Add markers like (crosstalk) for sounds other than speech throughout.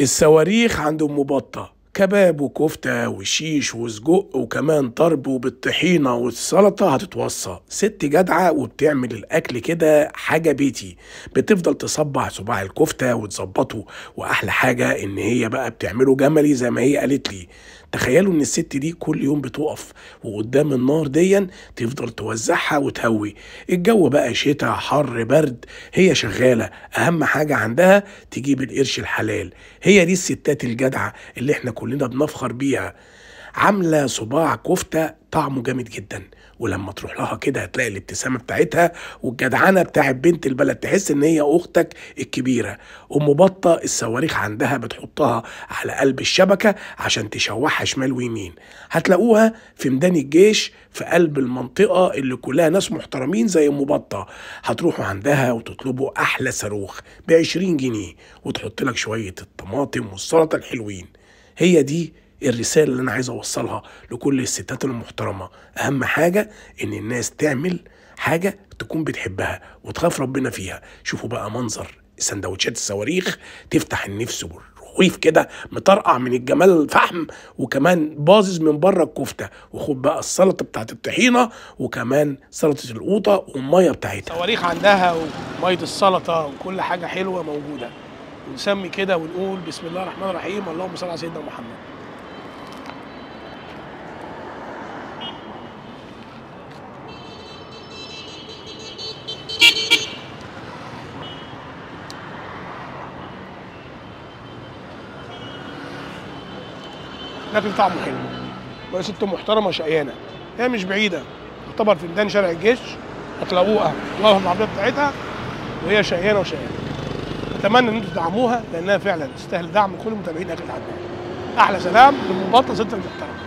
الصواريخ عند ام بطه كباب وكفتة وشيش وسجق وكمان طرب وبالطحينه والسلطة هتتوصى. ست جدعة وبتعمل الأكل كده حاجة بيتي. بتفضل تصبع صباع الكفتة وتظبطه. وأحلى حاجة إن هي بقى بتعمله جملي زي ما هي قالت لي. تخيلوا إن الست دي كل يوم بتقف وقدام النار ديا تفضل توزعها وتهوي. الجو بقى شتاء حر برد. هي شغالة. أهم حاجة عندها تجيب القرش الحلال. هي دي الستات الجدعة اللي إحنا كلنا بنفخر بيها. عاملة صباع كفتة طعمه جامد جدا. ولما تروح لها كده هتلاقي الابتسامة بتاعتها والجدعنة بتاعت بنت البلد تحس إن هي أختك الكبيرة. أم بطة الصواريخ عندها بتحطها على قلب الشبكة عشان تشوحها شمال ويمين. هتلاقوها في ميدان الجيش في قلب المنطقة اللي كلها ناس محترمين زي أم بطة. هتروحوا عندها وتطلبوا أحلى صاروخ ب 20 جنيه وتحط لك شوية الطماطم والسلطة الحلوين. هي دي الرسالة اللي أنا عايز أوصلها لكل الستات المحترمة. أهم حاجة إن الناس تعمل حاجة تكون بتحبها وتخاف ربنا فيها. شوفوا بقى منظر سندوتشات الصواريخ تفتح النفس والرغيف كده مطرقع من الجمال الفحم وكمان باظظ من بره الكفتة. وخد بقى السلطة بتاعت الطحينة وكمان سلطة القوطة والمية بتاعتها. صواريخ عندها ومية السلطة وكل حاجة حلوة موجودة. ونسمي كده ونقول بسم الله الرحمن الرحيم. اللهم صل على سيدنا محمد. لكن طعمه حلو. وهي ست محترمة شقيانة. هي مش بعيدة. تعتبر في ميدان شارع الجيش. هتلاقوها واقفه العربية بتاعتها. وهي شقيانة وشقيانة. أتمنى إن أنتم تدعموها لأنها فعلا تستاهل دعم كل متابعين أكل العدنان أحلى سلام للمبطل ست المحترمه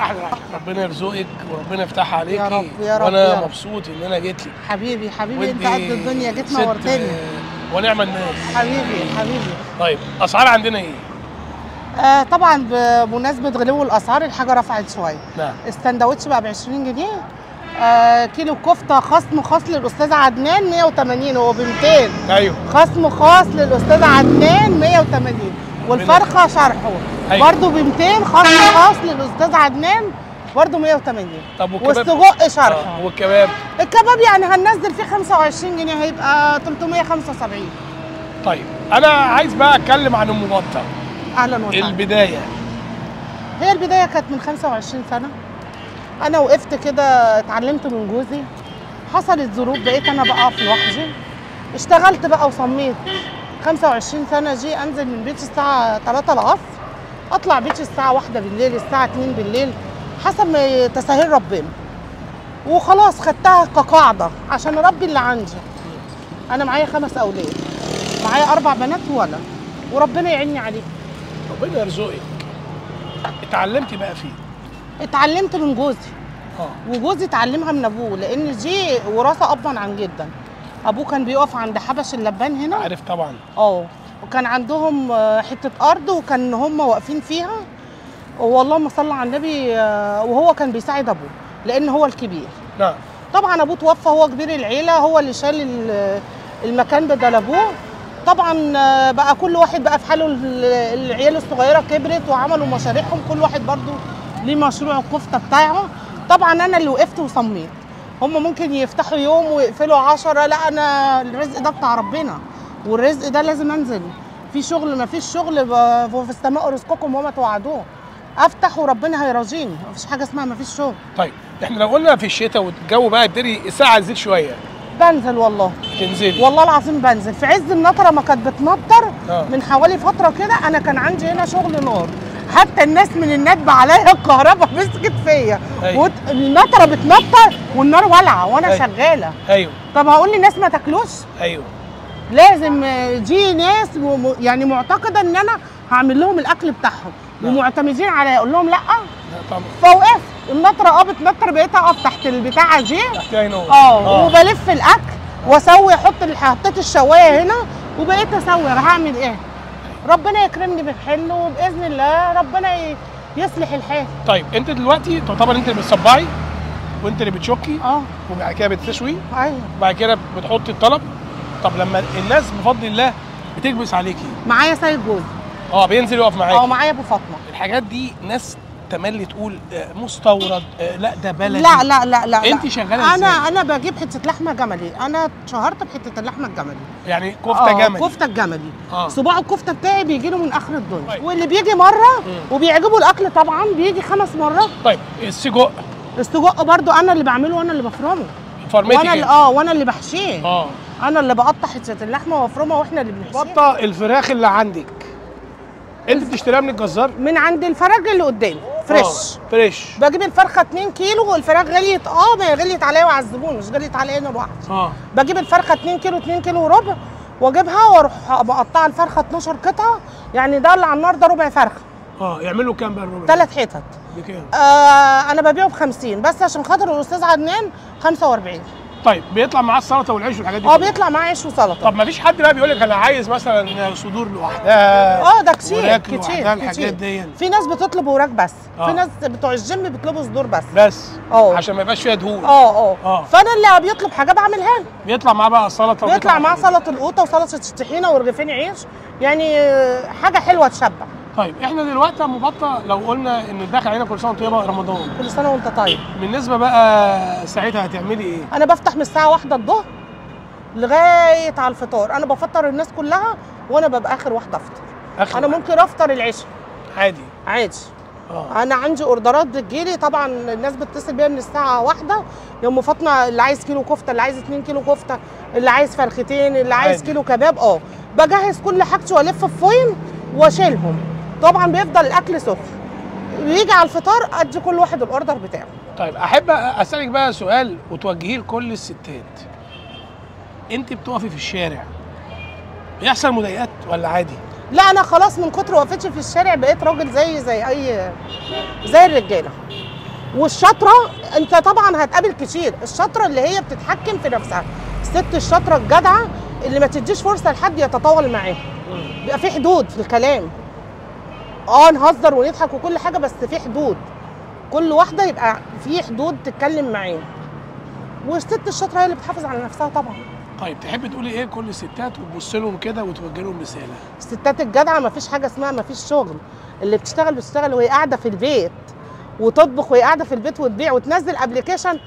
أحلى. ربنا يرزقك وربنا يفتحها عليكي. يا رب، يا رب، وأنا يا رب. مبسوط إن أنا جيت لك. حبيبي حبيبي أنت قد الدنيا جيت نورتني. ونعم الناس. حبيبي حبيبي. طيب أسعار عندنا إيه؟ آه طبعا بمناسبة غلو الأسعار الحاجة رفعت شوية. نعم. السندوتش بقى ب 20 جنيه. آه كيلو كفتة خصم خاص للأستاذ عدنان 180 هو ب 200 أيوه. خصم خاص للأستاذ عدنان 180 والفرخة شرحه أيوة. برضه ب 200 خصم خاص للأستاذ عدنان برضه 180 طب والكباب؟ والسجق شرحه آه، والكباب؟ الكباب يعني هننزل فيه 25 جنيه هيبقى 375 طيب أنا عايز بقى أتكلم عن ام بطه أهلا وسهلا. البداية. هي البداية كانت من 25 سنة. أنا وقفت كده اتعلمت من جوزي. حصلت ظروف بقيت أنا بقى في لوحدي. اشتغلت بقى وصميت. 25 سنة جي أنزل من بيتي الساعة 3 العصر. أطلع بيتي الساعة 1 بالليل الساعة 2 بالليل. حسب ما ربنا. وخلاص خدتها كقاعدة عشان اربي اللي عندي. أنا معايا خمس أولاد. معايا أربع بنات وولد. وربنا يعيني عليهم. ربنا يرزقك. اتعلمتي بقى فيه. اتعلمت من جوزي. آه. وجوزي اتعلمها من أبوه لأن دي وراثة ابا عن جدا. أبوه كان بيقف عند حبش اللبان هنا. عارف طبعا. آه. وكان عندهم آه، حتة أرض وكان هم واقفين فيها. واللهم صل على النبي آه، وهو كان بيساعد أبوه لأن هو الكبير. نعم. طبعا أبوه توفى هو كبير العيلة هو اللي شال ال- المكان بدل أبوه. طبعا آه، بقى كل واحد بقى في حاله ال- العيال الصغيرة كبرت وعملوا مشاريعهم كل واحد برضو ليه مشروع الكفتة بتاعه طبعا أنا اللي وقفت وصميت. هم ممكن يفتحوا يوم ويقفلوا عشرة لا أنا الرزق ده بتاع ربنا والرزق ده لازم أنزل. في شغل ما فيش شغل وفي السماء رزقكم وما توعدون أفتح وربنا هيرضيني مفيش حاجة اسمها ما فيش شغل. طيب إحنا لو قلنا في الشتاء والجو بقى يبتدي الساعة تزيد شوية. بنزل والله. تنزلي والله العظيم بنزل. في عز النطرة ما كانت بتنطر آه. من حوالي فترة كده أنا كان عندي هنا شغل نار. حتى الناس من الندب عليا (laughs) الكهرباء مسكت فيا. أيوة. بتنطر والنار والعه وأنا أيوة. شغالة. أيوه. طب هقول للناس ما تاكلوش؟ أيوه. لازم دي ناس يعني معتقدة إن أنا هعمل لهم الأكل بتاعهم. نعم. ومعتمدين عليا أقول لهم لأ. لا طبعا. فوقفت النطره آه بتنطر بقيت أقف تحت البتاعة دي. تحتها نور آه وبلف الأكل وأسوي أحط حطيت الشواية هنا وبقيت أسوي هعمل إيه؟ ربنا يكرمني بالحلو وبإذن الله ربنا يصلح الحال. طيب أنت دلوقتي تعتبر أنت اللي بتصبعي وأنت اللي بتشكي آه. وبعد كده بتشوي أيوه. وبعد كده بتحطي الطلب. طب لما الناس بفضل الله بتكبس عليكي. معايا سيد جوز. آه بينزل يقف آه معاك معايا أبو فاطمة. الحاجات دي ناس تملي تقول آه، مستورد آه، لا ده بلدي. لا لا لا لا انت لا. شغالة أنا إزاي؟ أنا بجيب حتة لحمة جملي. أنا اتشهرت بحتة اللحمة الجملي. يعني كفتة آه، جملي. كفتة الجملي آه. صباع الكفتة بتاعي بيجي له من آخر الدنيا. طيب. واللي بيجي مرة. وبيعجبه الأكل طبعا بيجي خمس مرات. طيب السجق. السجق برضو أنا اللي بعمله وأنا اللي بفرمه. فرمتي وأنا اللي كده آه وأنا اللي بحشيه. آه. أنا اللي بقطع حتة اللحمة وأفرمها وإحنا اللي بنحشيها. بطه الفراخ اللي عندك. أنت بتشتريها من الجزار؟ من عند الفراج اللي قدامي. فريش. آه، فريش. بجيب الفرخة 2 كيلو والفراخ غليت. آه ما غليت عليا وعلى الزبون مش غليت عليا أنا لوحدي آه. بجيب الفرخة 2 كيلو 2 كيلو وربع واجيبها وأروح مقطعه الفرخة 12 قطعة. يعني ده اللي على النار ده ربع فرخة. آه يعملوا كام بقى الربع؟ ثلاث حتت. بكام؟ آه أنا ببيعه ب 50 بس عشان خاطر الأستاذ عدنان 45 طيب بيطلع معاه السلطة والعيش والحاجات دي آه. بيطلع معاه عيش وسلطة طب ما فيش حد بقى بيقول لك أنا عايز مثلا صدور لوحدها آه ده كتير كتير الحاجات دي في ناس بتطلب وراك بس آه. في ناس بتوع الجيم بيطلبوا صدور بس بس آه. عشان ما يبقاش فيها دهون آه آه آه. فأنا اللي بيطلب حاجة بعملها له بيطلع معاه بقى السلطه بيطلع معاه. سلطة القوطة وسلطة الطحينة ورغيفين عيش يعني آه، حاجة حلوة تشبع طيب إحنا دلوقتي بطة لو قلنا إن داخل علينا كل سنة وأنت طيبه رمضان. كل سنة وأنت طيب. بالنسبة بقى ساعتها هتعملي إيه؟ أنا بفتح من الساعة واحدة الظهر لغاية على الفطار. أنا بفطر الناس كلها وأنا ببقى آخر واحدة أفطر. آخر أنا واحد. ممكن أفطر العشاء عادي. عادي. آه. أنا عندي أوردرات بتجيلي طبعا الناس بتتصل بيا من الساعة واحدة. يا ام فاطمه اللي عايز كيلو كفتة اللي عايز 2 كيلو كفتة اللي عايز فرختين اللي عايز عادي. كيلو كباب آه. بجهز كل حاجتي وألف في فويل وأشيلهم. طبعا بيفضل الأكل سخن. ويجي على الفطار أدي كل واحد الأوردر بتاعه. طيب أحب أسألك بقى سؤال وتوجهيه لكل الستات. أنت بتقفي في الشارع بيحصل مضايقات ولا عادي؟ لا أنا خلاص من كتر وقفتي في الشارع بقيت راجل زي زي أي زي الرجالة. والشاطره أنت طبعا هتقابل كتير. الشاطره اللي هي بتتحكم في نفسها. الست الشاطره الجدعة اللي ما تديش فرصة لحد يتطاول معاها. بيبقى في حدود في الكلام. آه نهزر ونضحك وكل حاجة بس في حدود. كل واحدة يبقى في حدود تتكلم معاه والست الشاطرة هي اللي بتحافظ على نفسها طبعا. طيب تحبي تقولي إيه لكل الستات وتبص لهم كده وتوجه لهم رسالة؟ الستات الجدعة ما فيش حاجة اسمها ما فيش شغل. اللي بتشتغل بتشتغل وهي قاعدة في البيت. وتطبخ وهي قاعدة في البيت وتبيع وتنزل application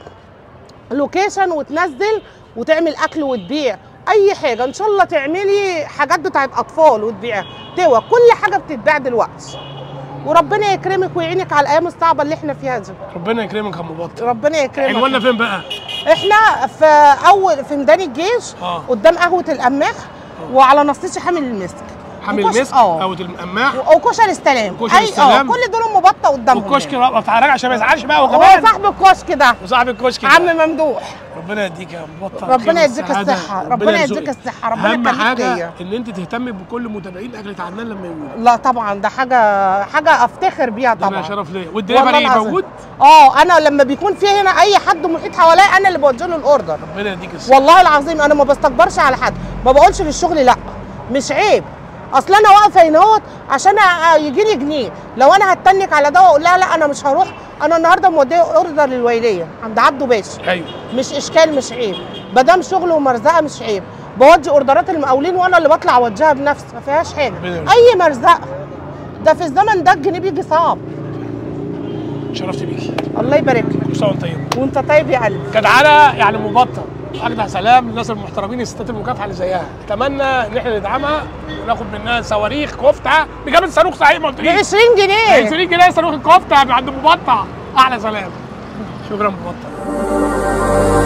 location وتنزل وتعمل أكل وتبيع. أي حاجة. إن شاء الله تعملي حاجات بتاعت أطفال وتبيعها توا كل حاجة بتتباع دلوقتي. وربنا يكرمك ويعينك على الأيام الصعبة اللي إحنا فيها دي. ربنا يكرمك يا أم بطه ربنا يكرمك. عنواننا فين بقى؟ إحنا في أول في ميدان الجيش آه. قدام قهوة القماح وعلى نصيص حامل المسك. حامل المسك آه. أو القماح. أو كشري السلام. كشري أي- السلام. كل دول ام بطة قدامهم والكشك يعني. تعالى عشان ما يزعلش بقى هو هو كمان صاحب الكشك ده. وصاحب الكشك ده. عم ممدوح. ربنا يديك يا ام بطة. ربنا يديك. الصحة، ربنا. يديك الصحة، ربنا أهم يخليك حاجة ليا. ان أنت تهتمي بكل متابعين اكله عدنان لما يقولوا لا طبعا ده حاجة حاجة أفتخر بيها ده طبعا. شرف ليا. والدليفري. موجود؟ آه أنا لما بيكون في هنا أي حد محيط حواليا أنا اللي بوجه له ال order. ربنا يديك الصحة. والله العظيم أنا ما بستكبرش على حد. ما بقولش للشغل لأ. مش عيب. اصل أنا واقفة هنا اهوت عشان يجي لي جنيه. لو أنا هتنك على ده واقول لها لا أنا مش هروح. أنا النهارده موديه order للويلية عند عبده باشا. أيوه. مش إشكال مش عيب. ما دام شغل ومرزقة مش عيب. بودي اوردرات المقاولين وأنا اللي بطلع اوجهها بنفسي. ما فيهاش حاجة. أي مرزقة. ده في الزمن ده الجنيه بيجي صعب. شرفت بيكي. الله يبارك لك. وانت طيب وانت طيب يا قلبي. جدعانة يعني مبطل. أجدع سلام للناس المحترمين الستات المكافحة اللي زيها. أتمنى إن إحنا ندعمها وناخد منها صواريخ كفتة بجاب الصاروخ صحيح ما ب قلتليش. 20 جنيه. 20 جنيه صاروخ الكفتة من عند مبطع أحلى سلام. شكرا مبطل